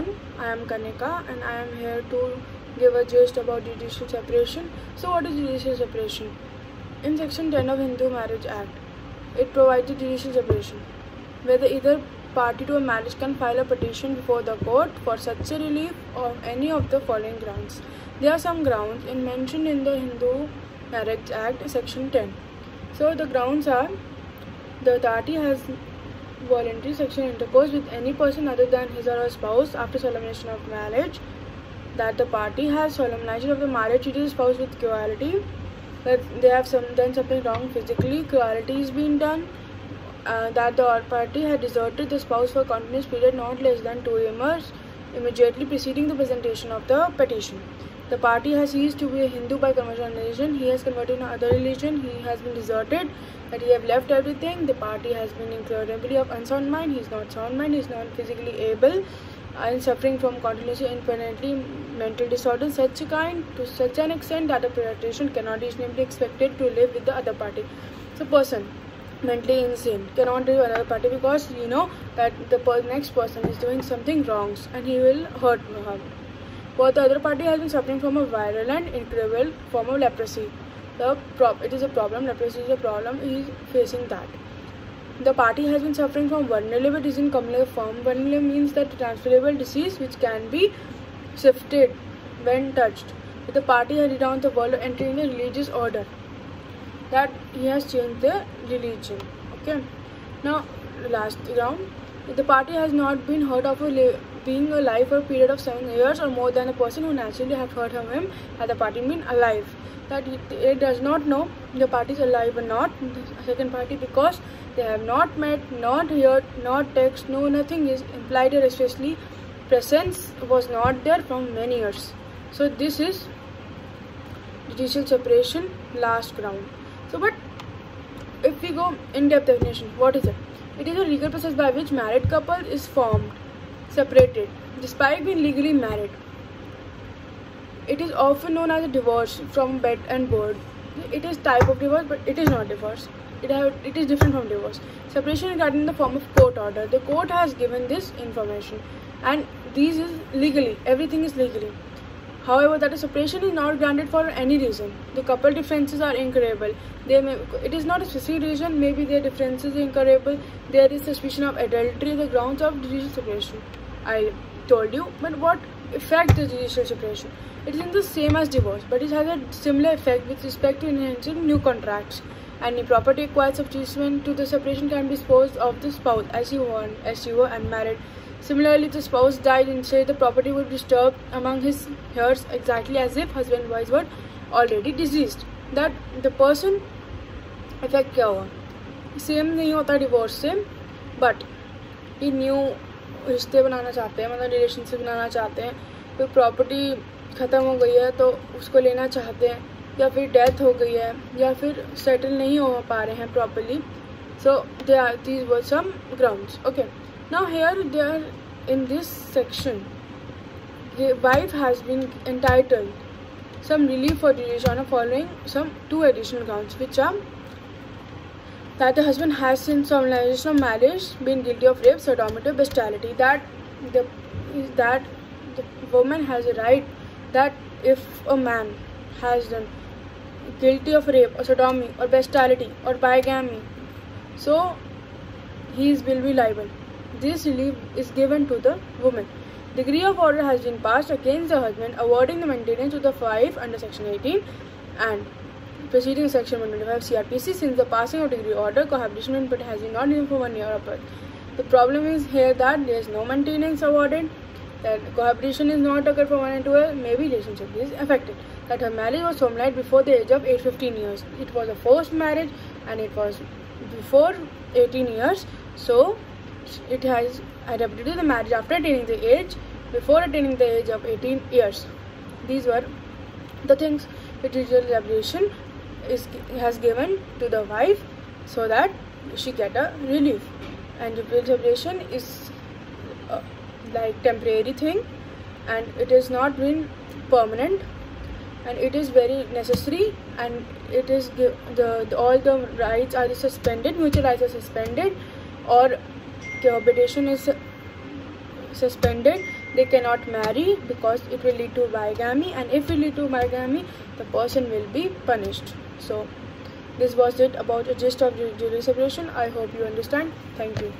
everyone. I am Kanika and I am here to give a gist about judicial separation. So, what is judicial separation? In Section 10 of Hindu Marriage Act, it provides judicial separation, where the either party to a marriage can file a petition before the court for such a relief of any of the following grounds. There are some grounds in mentioned in the Hindu Marriage Act, Section 10. So, the grounds are the authority has voluntary sexual intercourse with any person other than his or her spouse after solemnization of marriage, that the party has solemnized of the marriage to the spouse with cruelty, that they have some, done something wrong physically, cruelty is being done, uh, that the party had deserted the spouse for a continuous period not less than two years immediately preceding the presentation of the petition. The party has ceased to be a Hindu by conversion religion. He has converted to another religion. He has been deserted. That he have left everything. The party has been incredibly of unsound mind. He is not sound mind. He is not physically able and suffering from continuously infinitely mental disorder such a kind to such an extent that a petition cannot reasonably expected to live with the other party. So person mentally insane cannot live with another party because you know that the next person is doing something wrongs and he will hurt her but the other party has been suffering from a virulent, incurable form of leprosy. The prop it is a problem. Leprosy is a problem. He is facing that. The party has been suffering from vulnerable disease in form. Vulnerable means that transferable disease which can be shifted when touched. The party has renounced the world entering the religious order. That he has changed the religion. Okay. Now last round. The party has not been heard of a being alive for a period of seven years or more than a person who naturally have heard of him had the party been alive. That it, does not know the party is alive or not the second party because they have not met not heard not text no nothing is implied or especially presence was not there from many years. So this is judicial separation last ground. So but if we go in depth definition what is it? It is a legal process by which married couple is formed separated despite being legally married. It is often known as a divorce from bed and board. It is type of divorce, but it is not divorce. It, have, it is different from divorce. Separation is in the form of court order. The court has given this information, and these is legally. Everything is legally. However, that a separation is not granted for any reason. The couple differences are incurable. They may, it is not a specific reason. Maybe their differences are incurable. There is suspicion of adultery. The grounds of judicial separation. I told you. But what effect is judicial separation? It is in the same as divorce, but it has a similar effect with respect to enhancing new contracts. Any property acquired subsequent to the separation can be disposed of the spouse as you want, as you were unmarried. Similarly, the spouse died and said the property would be disturbed among his heirs exactly as if husband and wife were already deceased. That the person effect क्या हुआ same नहीं होता divorce से but ये new रिश्ते बनाना चाहते हैं मतलब रिलेशनशिप बनाना चाहते हैं। कोई प्रॉपर्टी ख़त्म हो गई है तो उसको लेना चाहते हैं, या फिर डेथ हो गई है, या फिर सेटल नहीं हो पा रहे हैं properly so they are these were some ground okay now here they are in this section ये wife has been entitled some relief for duration following some two additional ground which are that the husband has since solemnization of marriage been guilty of rape, sodomy, bestiality. That the that the woman has a right that if a man has done guilty of rape or sodomy or bestiality or bigamy, so he is will be liable. This relief is given to the woman. Degree of order has been passed against the husband, awarding the maintenance to the wife under Section 18 and Proceeding Section 125 CRPC, since the passing of degree order, cohabitation input has been not even for one year upward. The problem is here that there is no maintenance awarded, that cohabitation is not occurred for one and years, maybe relationship is affected. That her marriage was solemnized before the age of 8 15 years. It was a forced marriage and it was before 18 years, so it has adapted to the marriage after attaining the age, before attaining the age of 18 years. These were the things which is elaboration is has given to the wife so that she get a relief. And separation is uh, like temporary thing and it is not been permanent. And it is very necessary and it is the, the all the rights are suspended mutual rights are suspended or cohabitation is suspended they cannot marry because it will lead to bigamy and if it lead to bigamy the person will be punished so this was it about a gist of judicial separation i hope you understand. Thank you